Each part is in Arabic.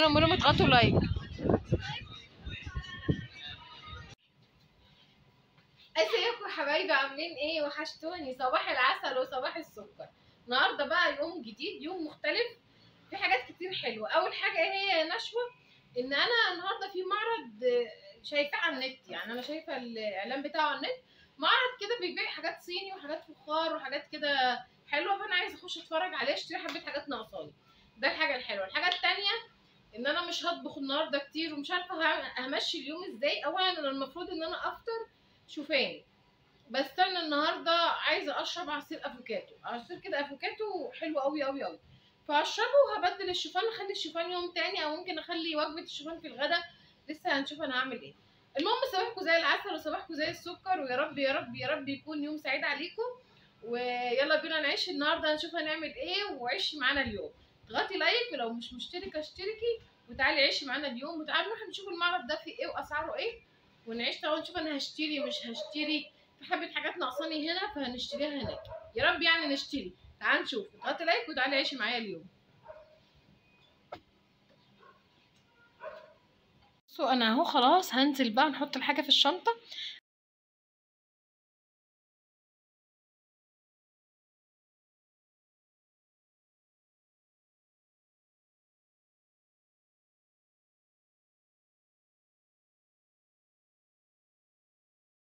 عمرهم اضغطوا لايك. ازيكم يا حبايبي؟ عاملين إيه؟ وحشتوني. صباح العسل وصباح السكر. النهارده بقى يوم جديد يوم مختلف. في حاجات كتير حلوة. أول حاجة إيه هي يا نشوة؟ إن أنا النهارده في معرض شايفاه على النت. يعني أنا شايفة الإعلان بتاعه على النت. معرض كده بيبيع حاجات صيني وحاجات فخار وحاجات كده حلوة. فأنا عايزة أخش أتفرج عليه أشتري حبة حاجات ناقصاني. ده الحاجة الحلوة. الحاجة التانية ان أنا مش هطبخ النهارده كتير ومش عارفة همشي اليوم إزاي. اولا أنا المفروض ان أنا افطر شوفان. بس أنا النهارده عايزة اشرب عصير افوكاتو. عصير كده افوكاتو حلو قوي قوي قوي. فهشربه وهبدل الشوفان اخلي الشوفان يوم تاني أو ممكن اخلي وجبة الشوفان في الغدا. لسه هنشوف أنا هعمل إيه. المهم صباحكم زي العسل وصباحكم زي السكر ويا رب يا رب يا رب يكون يوم سعيد عليكم. ويلا بينا نعيش النهارده هنشوف هنعمل إيه وعيشي معانا اليوم. اضغطي like ولو مش مشتركه اشتركي وتعالي عيشي معانا اليوم وتعالي نروح نشوف المعرض ده فيه إيه واسعاره إيه. ونعيش تعالوا نشوف أنا هشتري مش هشتري. في حبه حاجات ناقصاني هنا فهنشتريها هناك. يا رب يعني نشتري. تعال نشوف. اضغطي like وتعالي عيشي معايا اليوم. so أنا اهو خلاص هنزل بقى نحط الحاجة في الشنطة.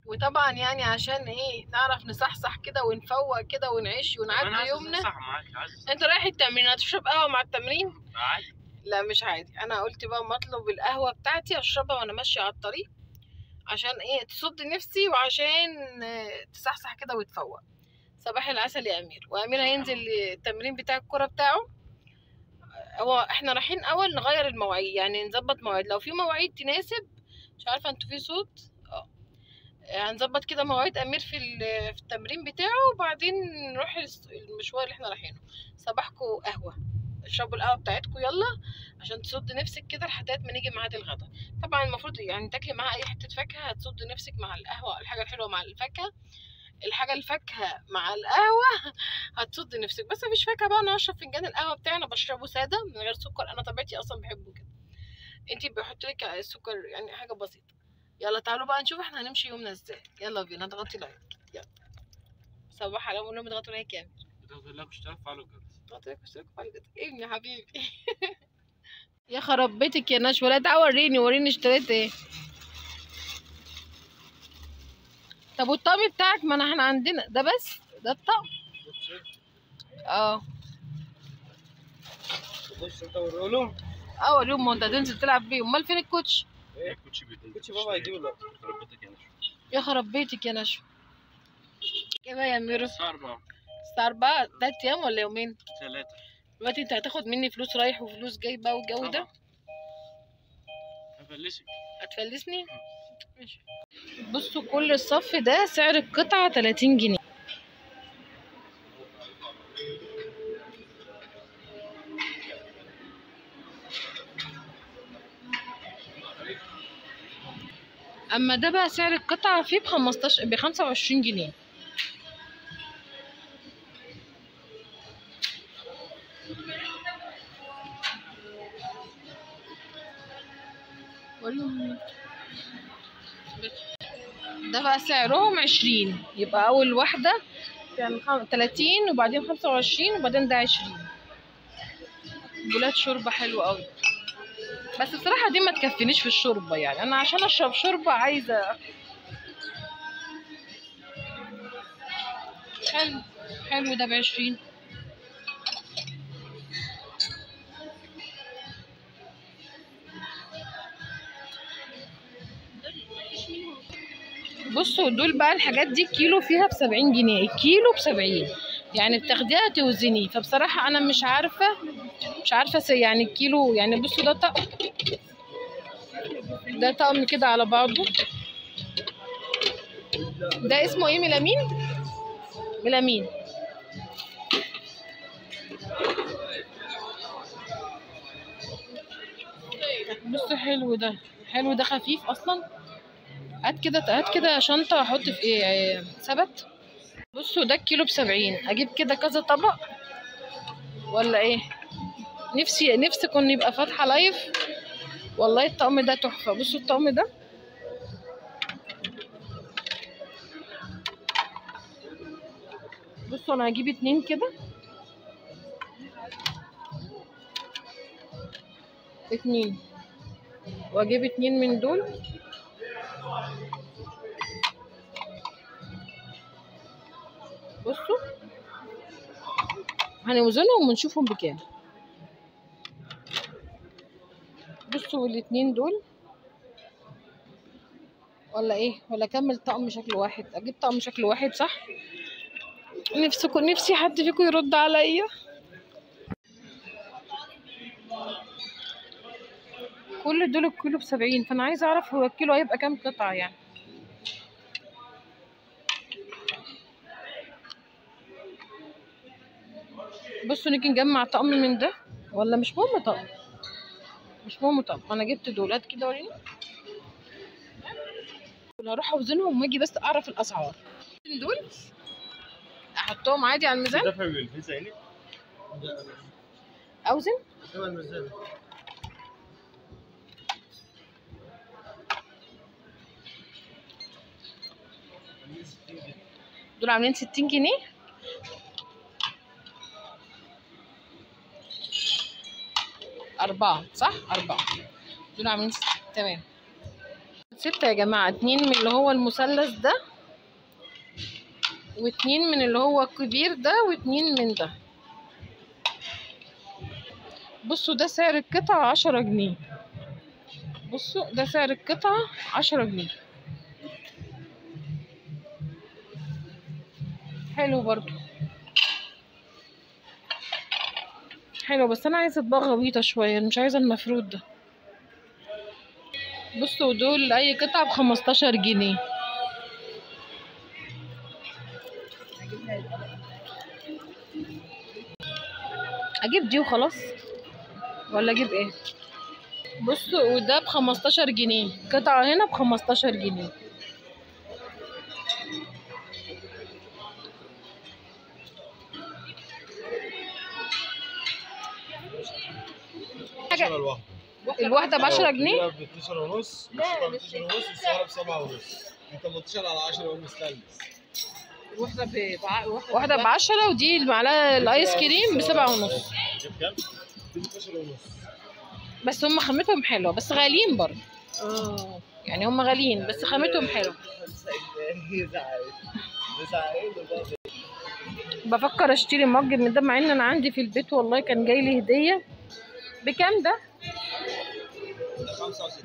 وطبعا يعني عشان إيه نعرف نصحصح كده ونفوق كده ونعيش ونعدي يومنا. أنت رايح التمرين هتشرب قهوة مع التمرين؟ عادي. لا مش عادي. أنا قلت بقى ما اطلب القهوة بتاعتي اشربها وأنا ماشية على الطريق عشان إيه تصد نفسي وعشان تصحصح كده وتفوق. صباح العسل يا أمير. وأمير هينزل التمرين بتاع الكورة بتاعه. هو إحنا رايحين أول نغير المواعيد يعني نظبط مواعيد. لو في مواعيد تناسب مش عارفة أنتوا في صوت؟ هنظبط كده مواعيد أمير في في التمرين بتاعه وبعدين نروح المشوار اللي إحنا رايحينه. صباحكم قهوة. اشربوا القهوة بتاعتكم يلا عشان تصد نفسك كده لحد ما نيجي ميعاد الغدا. طبعا المفروض يعني تاكلي معاها أي حتة فاكهة هتصد نفسك مع القهوة الحاجة الحلوة مع الفاكهة. الحاجة الفاكهة مع القهوة هتصد نفسك. بس مفيش فاكهة بقى أنا هشرب فنجان القهوة بتاعي أنا بشربه سادة من غير سكر. أنا طبيعتي أصلا بحبه كده. انتي بحط لك السكر يعني حاجة بسيطة. يلا تعالوا بقى نشوف إحنا هنمشي يومنا إزاي. يلا بينا اضغطي like يلا. صباح على امورنا اضغطوا like كام؟ بتاخد لك اشتراك فعلوا الجرس. اضغطوا like واشتركوا في القناة. ابني يا حبيبي؟ يا خرب بيتك يا نشوى. لا تعالى وريني وريني اشتريت إيه. طب والطقم بتاعك؟ ما إحنا عندنا ده بس؟ ده الطقم. آه. بص انت وريله آه اليوم ما انت هتنزل تلعب بيه. امال فين الكوتش؟ بابا ربيتك يا خرب بيتك يا نشوى كده يا ميرو الساعة 4 الساعة 4 تلات أيام ولا يومين؟ 3 دلوقتي أنت هتاخد مني فلوس رايح وفلوس جاي بقى والجو ده هفلسك. هتفلسني؟ ماشي. بصوا كل الصف ده سعر القطعة 30 جنيه. أما ده بقى سعر القطعة فيه ب 15 ب 25 جنيه ده بقى سعرهم عشرين. يبقى أول واحدة يعني تلاتين وبعدين خمسة وعشرين وبعدين ده عشرين. بولات شوربة حلوة أوي. بس بصراحة دي ما تكفينيش في الشوربة يعني. أنا عشان أشرب شوربة عايزة حلو. حلو ده بعشرين. بصوا دول بقى الحاجات دي الكيلو فيها بسبعين جنيه الكيلو بسبعين. يعني بتاخديها توزني. فبصراحة أنا مش عارفة مش عارفة سي يعني الكيلو يعني بصوا ده طقم. ده طقم كده على بعضه. ده اسمه إيه ميلامين؟ ميلامين. بصوا حلو ده حلو ده خفيف أصلا. هات كده هات كده شنطة أحط في إيه ثبت بصوا ده الكيلو بسبعين. أجيب كده كذا طبق؟ ولا إيه؟ نفسي نفسي كنا يبقى فاتحة لايف والله الطقم ده تحفة. بصوا الطقم ده. بصوا أنا هجيب اتنين كده. اتنين. وأجيب اتنين من دول. بصوا. هنوزنهم ونشوفهم بكام. بصوا الاتنين دول. ولا إيه؟ ولا أكمل طقم شكل واحد. أجيب طقم شكل واحد صح؟ نفسكم نفسي حد فيكم يرد عليا. كل دول الكيلو بسبعين. فأنا عايزة أعرف هو الكيلو هيبقى كام قطعة يعني؟ بصوا نيجي نجمع طقم من ده. ولا مش مهم طقم؟ مش مهم طقم. أنا جبت دولات كده وريني. هروح أوزنهم وأجي بس أعرف الأسعار. دول أحطهم عادي على الميزان. دفع بالفيزا يعني؟ أوزن؟ الميزان. دول عاملين ستين جنيه؟ أربعة صح؟ أربعة. دول عاملين تمام. ستة يا جماعة. اتنين من اللي هو المثلث ده واتنين من اللي هو الكبير ده واتنين من ده. بصوا ده سعر القطعة عشرة جنيه. بصوا ده سعر القطعة عشرة جنيه. حلو برضو. حلو بس أنا عايزة اطباق غويطة شوية مش عايزة المفرود ده. بصوا دول أي قطعة بخمستاشر جنيه. أجيب دي وخلاص؟ ولا أجيب إيه؟ بصوا وده بخمستاشر جنيه. قطعة هنا بخمستاشر جنيه. حاجة. الواحد الواحدة بعشرة جنيه؟ ب 12 ونص لا ب 12 ونص والسعر ب 7 ونص. دي 18 على 10 ام ستانلس واحدة ب واحدة بعشرة ودي المعلقه الآيس كريم بسبعة ونص. جيب كام؟ دي ب 12 ونص. بس هم خامتهم حلوة بس غاليين برضه. آه. يعني هم غاليين بس خامتهم حلوة. بفكر اشتري مج من ده مع ان أنا عندي في البيت والله كان جاي لي هدية. بكام ده؟ 65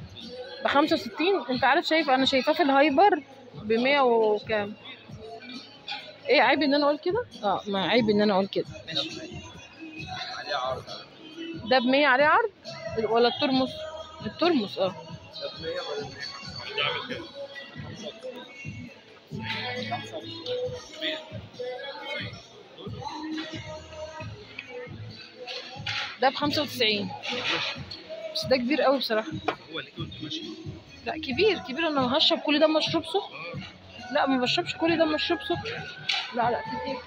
ب 65 انت عارف شايف أنا شايفاه في الهايبر ب 100 وكام؟ إيه عيب ان أنا أقول كده؟ آه ما عيب ان أنا أقول كده. عليه عرض ده ب 100 عليه عرض ولا الترمس؟ الترمس آه. ده ب 100 ولا 100 ده عامل كام؟ ده ب 95 بس ده كبير قوي بصراحة. هو اللي كنت ماشي لا كبير كبير. أنا هشرب كل ده مشروب سخن لا ما بشربش كل ده مشروب سخن لا لا كتير.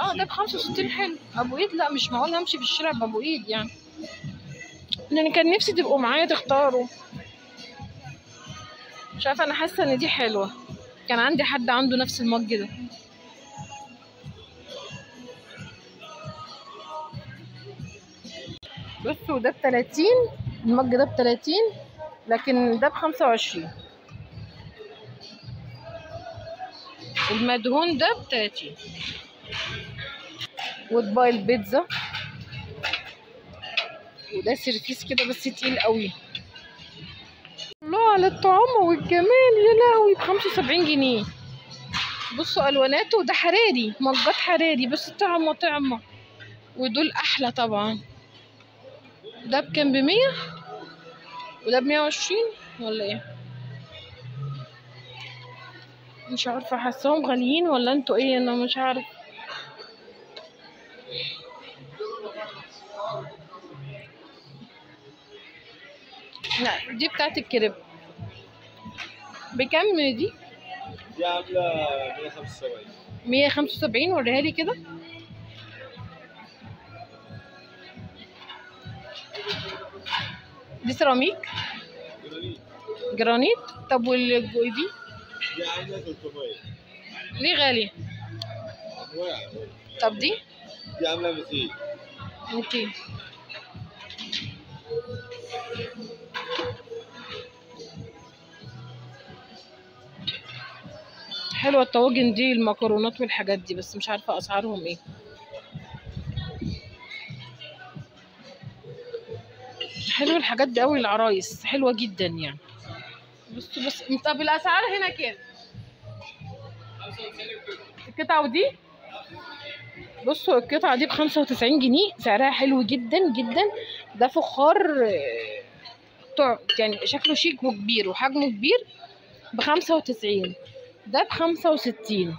آه ده ب 65 حلو. أبو ايد لا مش معقول همشي في الشارع بأبو ايد يعني. لأن كان نفسي تبقوا معايا تختاروا. مش عارفة أنا حاسة إن دي حلوة. كان عندي حد عنده نفس المج ده. بصوا ده ب 30 المج ده ب 30 لكن ده ب 25 المدهون ده ب 30 واطباق البيتزا وده سيرفيس كده بس تقيل قوي. الله على الطعام والجمال يا لهوي ب 75 جنيه. بصوا ألواناته ده حراري مجات حراري بس طعمه طعمه. ودول أحلى طبعا. ده بكام بمية؟ وده بمية وعشرين ولا إيه؟ مش عارفة حاساهم غاليين ولا أنتوا إيه؟ أنا مش عارف. لا دي بتاعت الكريب. بكام دي؟ دي عاملة 175 مية خمسة وسبعين وريها لي كده. دي سيراميك. جرانيت. طب والجوي دي دي عايزه 300 ليه انواع طب دي؟ دي عامله 200 200 حلوة الطواجن دي المكرونات والحاجات دي بس مش عارفة أسعارهم إيه. حلوة الحاجات دي قوي العرايس حلوة جدا يعني. بصوا بس طب الأسعار هنا كام؟ القطعة ودي؟ بصوا القطعة دي بخمسة وتسعين جنيه سعرها حلو جدا جدا. ده فخار آه، يعني شكله شيك وكبير وحجمه كبير بخمسة وتسعين. ده بخمسة وستين.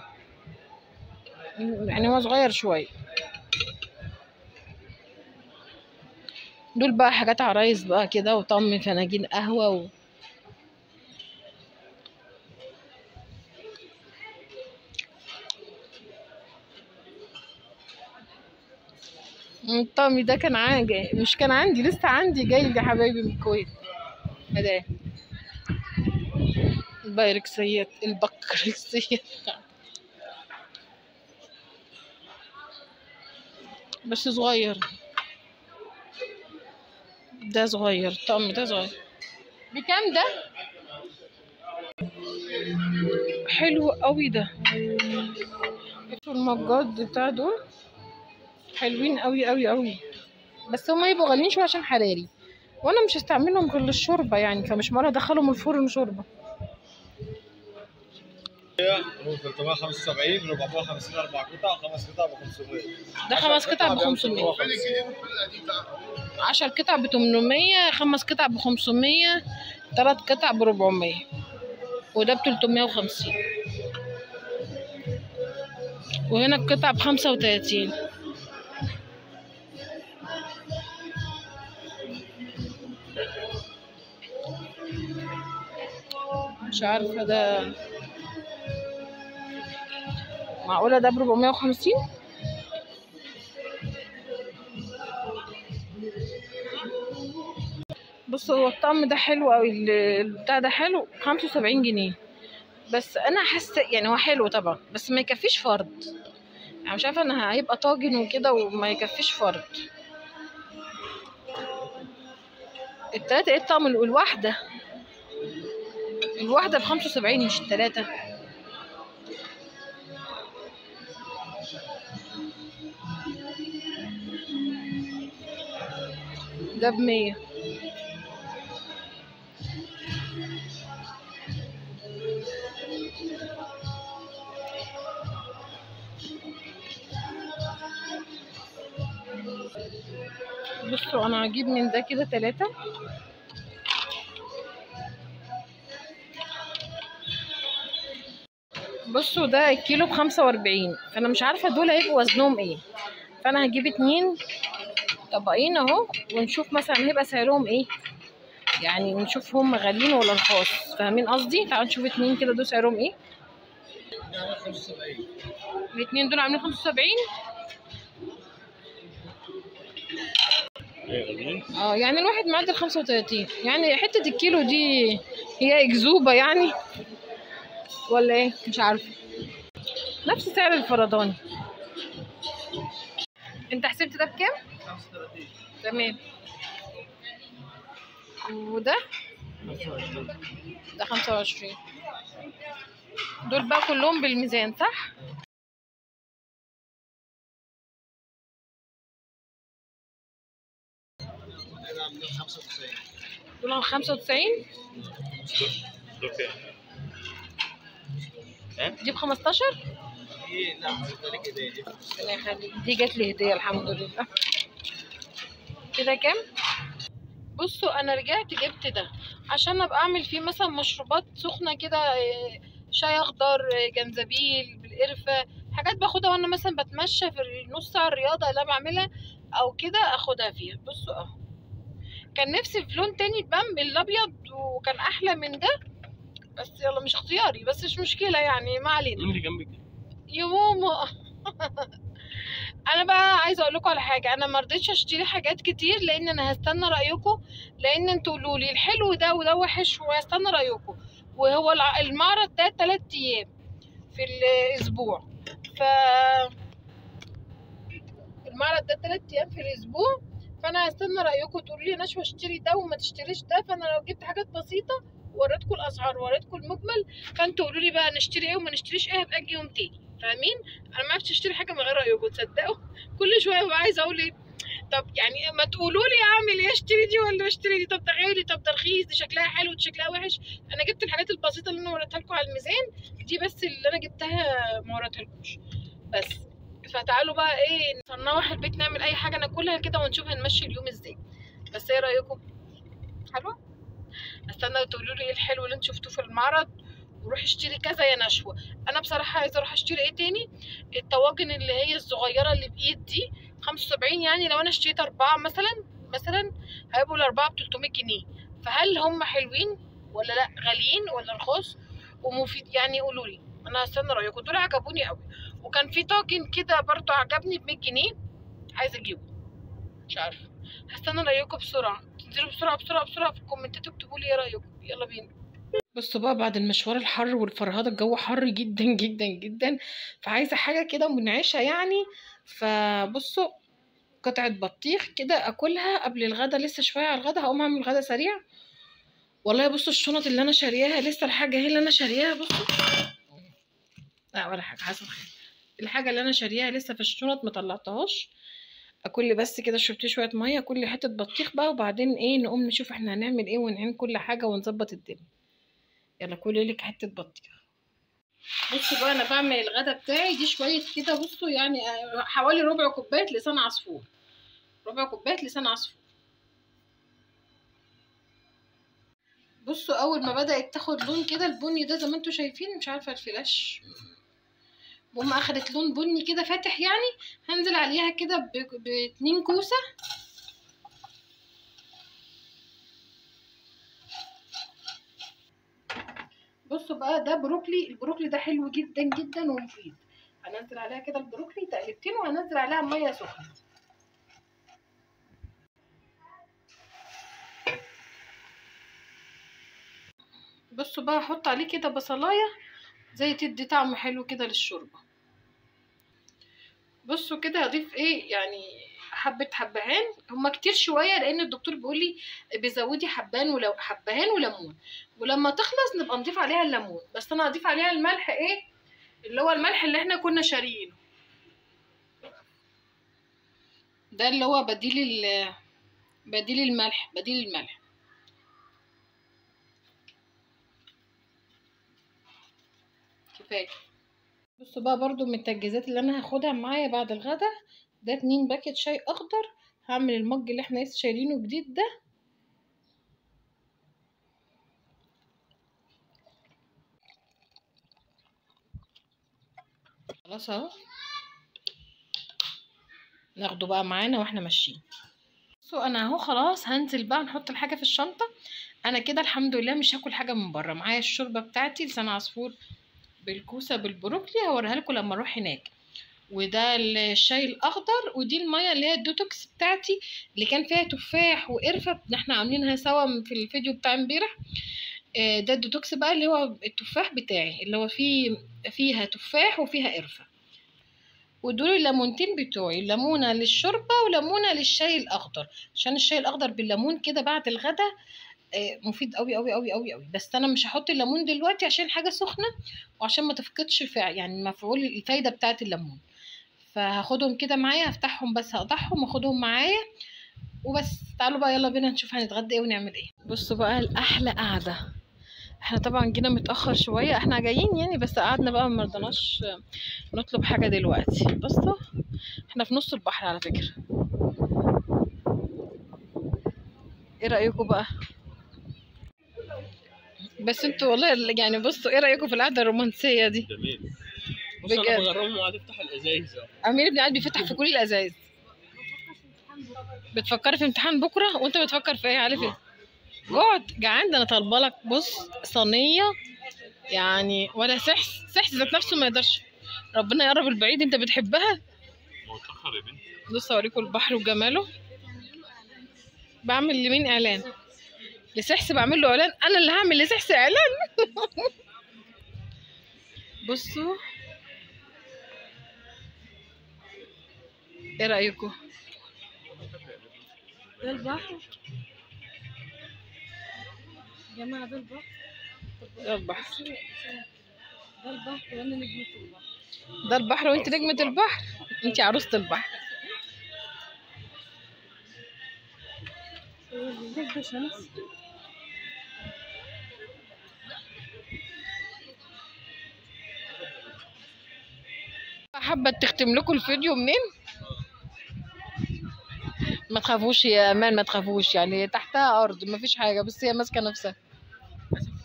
يعني هو صغير شوية. دول بقى حاجات عرايس بقى كده وطم فناجين قهوة و... الطقم ده كان عندي مش كان عندي لسه عندي جاي لي حبايبي من الكويت. هدا البايركسيات البكركسيات بس صغير. ده صغير الطقم ده صغير. بكام ده؟ حلو قوي ده. شوفوا المجات بتاع دول. حلوين قوي قوي قوي. بس هما يبقوا غاليين شوية عشان حراري. وأنا مش هستعملهم غير للشوربة يعني فمش مرة أدخلهم الفرن شوربة. هو 375 450 أربع قطع قطع ب 500 ده خمس قطع ب 500 10 قطع ب 800 خمس قطع ب 500 ثلاث قطع ب 400 وده ب 350 وهنا القطع ب 35 مش عارفة ده. معقولة ده ب 450 بص هو الطعم ده حلو ال- البتاع ده حلو 75 جنيه. بس أنا حاسة يعني هو حلو طبعا بس ما يكفيش فرد. يعني مش عارفة أنا هيبقى طاجن وكده وما يكفيش فرد. التلاتة إيه الطعم ال- الواحدة؟ الواحدة بخمسة وسبعين مش التلاتة. ده بمية بصوا أنا هجيب من ده كده تلاتة. بصوا ده الكيلو بخمسة وأربعين. فأنا مش عارفة دول هيبقوا وزنهم إيه. فأنا هجيب اتنين طبقين اهو ونشوف مثلا هيبقى سعرهم إيه. يعني نشوف هم غاليين ولا رخاص. فاهمين قصدي؟ تعالوا نشوف اتنين كده دول سعرهم إيه. 75 الاتنين دول عاملين خمسة وسبعين. إيه غاليين؟ آه يعني الواحد خمسة وتلاتين. يعني حتة الكيلو دي هي أكذوبة يعني؟ ولا إيه؟ مش عارفة. نفس سعر الفرداني انت حسبت ده بكام؟ 35 تمام وده؟ 25 ده خمسة وعشرين. دول بقى كلهم بالميزان صح؟ إحنا عاملين 95 دول دول كام؟ دي إيه لا هديك هديه دي جات لي هدية الحمد لله. كده كام؟ بصوا أنا رجعت جبت ده عشان أبقى أعمل فيه مثلا مشروبات سخنة كده شاي أخضر جنزبيل بالقرفة حاجات باخدها وأنا مثلا بتمشى في النص ساعة الرياضة اللي أنا بعملها أو كده أخدها فيها. بصوا أهو. كان نفسي في لون تاني بامب الأبيض وكان أحلى من ده بس يلا مش اختياري بس مش مشكلة يعني ما علينا. اللي جنبك. يا ماما أنا بقى عايزة أقول لكم على حاجة أنا ما رضيتش أشتري حاجات كتير لأن أنا هستنى رأيكم لأن أنتوا قولوا لي الحلو ده وده وحش وهستنى رأيكم. وهو المعرض ده تلات أيام في الأسبوع. ف المعرض ده تلات أيام في الأسبوع فأنا هستنى رأيكم. تقولوا لي نشوى اشتري ده وما تشتريش ده فأنا لو جبت حاجات بسيطة وريتكم الأسعار وريتكم المجمل فأنتوا قولوا لي بقى نشتري إيه وما نشتريش إيه هبقى أجي يوم تاني. فاهمين؟ أنا ما عرفتش أشتري حاجة من غير رأيكم تصدقوا؟ كل شوية ببقى عايزه أقول إيه طب يعني ما تقولوا لي أعمل إيه أشتري دي ولا أشتري دي؟ طب ده طب ده رخيص دي شكلها حلو دي شكلها وحش. أنا جبت الحاجات البسيطة اللي أنا وريتها لكم على الميزان دي بس اللي أنا جبتها ما وريتها لكمش بس فتعالوا بقى إيه نروح البيت نعمل أي حاجة ناكلها كده ونشوف هنمشي اليوم إزاي. بس إيه رأيكم؟ حلوة؟ استنى تقولوا لي إيه الحلو اللي أنتوا شفتوه في المعرض. وروح اشتري كذا يا نشوى. أنا بصراحة عايزة أروح أشتري إيه تاني؟ الطواجن اللي هي الصغيرة اللي بإيد دي 75 يعني لو أنا اشتريت أربعة مثلا مثلا هيبقوا الأربعة ب 300 جنيه. فهل هم حلوين ولا لأ؟ غاليين ولا رخاص؟ ومفيد يعني قولوا لي. أنا هستنى رأيكم. دول عجبوني قوي. وكان في طاجن كده برضو عجبني ب 100 جنيه عايزه أجيبه. مش عارفة. هستنى رأيكم بسرعة. تنزلوا بسرعة بسرعة بسرعة في الكومنتات اكتبوا لي إيه رأيكم. يلا بينا. بصوا بقى بعد المشوار الحر والفرهدة الجو حر جدا جدا جدا. فعايزة حاجة كده منعشة يعني. فبصوا قطعة بطيخ كده أكلها قبل الغدا لسه شوية على الغدا هقوم أعمل غدا سريع. والله بصوا الشنط اللي أنا شارياها لسه الحاجة هي اللي أنا شارياها بصوا. لا ولا حاجة حصل خير الحاجة اللي أنا شارياها لسه في الشنط ما طلعتهاش. أكل بس كده شربت شوية مية لي حتة بطيخ بقى. وبعدين إيه نقوم نشوف إحنا هنعمل إيه ونعين كل حاجة ونظبط الدنيا. يلا كلي لك حتة بطيخ. بصوا بقى أنا بعمل الغدا بتاعي دي شوية كده بصوا يعني حوالي ربع كوباية لسان عصفور. ربع كوباية لسان عصفور. بصوا أول ما بدأت تاخد لون كده البني ده زي ما أنتم شايفين مش عارفة الفلاش المهم أخدت لون بني كده فاتح يعني هنزل عليها كده باتنين كوسة. بصوا بقى ده بروكلي البروكلي ده حلو جدا جدا ومفيد. هنزل عليها كده البروكلي تقلبتين وهنزل عليها مية سخنة. بصوا بقى أحط عليه كده بصلاية زي تدي طعم حلو كده للشوربة. بصوا كده هضيف إيه يعني حبة حبهان هما كتير شوية لأن الدكتور بيقول لي بزودي حبان ولو حبهان وليمون. ولما تخلص نبقى نضيف عليها الليمون. بس أنا هضيف عليها الملح إيه؟ اللي هو الملح اللي إحنا كنا شاريينه. ده اللي هو بديل ال بديل الملح بديل الملح. كفاية. بصوا بقى برضو من التجهيزات اللي أنا هاخدها معايا بعد الغدا ده اتنين باكت شاي أخضر هعمل المج اللي إحنا لسه شايلينه جديد ده. خلاص اهو. ناخده بقى معانا وإحنا ماشيين. بصوا أنا اهو خلاص هنزل بقى نحط الحاجة في الشنطة. أنا كده الحمد لله مش هاكل حاجة من بره. معايا الشوربة بتاعتي لسان عصفور بالكوسة بالبروكلي هوريها لكم لما أروح هناك. وده الشاي الأخضر ودي المية اللي هي الدوتوكس بتاعتي اللي كان فيها تفاح وقرفة إحنا عاملينها سوا في الفيديو بتاع امبارح. آه، ده الدوتوكس بقى اللي هو التفاح بتاعي اللي هو فيه فيها تفاح وفيها قرفة. ودول الليمونتين بتوعي ليمونة للشوربة وليمونة للشاي الأخضر. عشان الشاي الأخضر بالليمون كده بعد الغدا آه، مفيد قوي قوي قوي قوي قوي بس أنا مش هحط الليمون دلوقتي عشان حاجة سخنة وعشان ما تفقدش يعني مفعول الفايدة بتاعه الليمون. فهاخدهم كده معايا هفتحهم بس هقطعهم واخدهم معايا وبس. تعالوا بقى يلا بينا نشوف هنتغدى إيه ونعمل إيه. بصوا بقى الأحلى قعدة. إحنا طبعا جينا متأخر شوية إحنا جايين يعني بس قعدنا بقى ما رضناش نطلب حاجة دلوقتي. بصوا إحنا في نص البحر على فكرة. إيه رايكم بقى؟ بس أنتوا والله يعني بصوا إيه رايكم في القعدة الرومانسية دي؟ جميل. بجد. افتح الإزايز. أمير ابن قاعد بيفتح في كل الإزايز. بتفكري في امتحان بكرة؟ وأنت بتفكر في إيه؟ عارف إيه؟ جعان. ده أنا طالبه لك بص صينية. يعني ولا سحس. سحس ذات نفسه ما يقدرش. ربنا يقرب البعيد. أنت بتحبها؟ البحر يا بنتي. بصوا اوريكم البحر وجماله. بعمل لمين إعلان؟ لسحس بعمل له إعلان. أنا اللي هعمل لسحس إعلان. بصوا. إيه رأيكم؟ ده البحر. يا جماعة ده البحر. ده البحر. ده البحر وأنا نجمة البحر. ده البحر وانت نجمة البحر. انت عروسة البحر. ده شمس. حابة تختم لكم الفيديو منين؟ ما تخافوش يا أمان ما تخافوش. يعني تحتها أرض ما فيش حاجة بس هي ماسكة نفسها.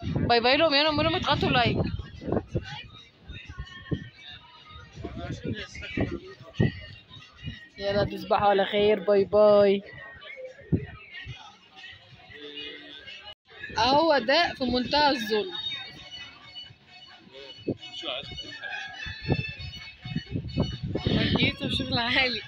bye bye لهم يا نمرهم اضغطوا like يلا تصبحوا على خير. bye bye. أهو ده في منتهى الظلم. شو عايز؟ وشغل عالي.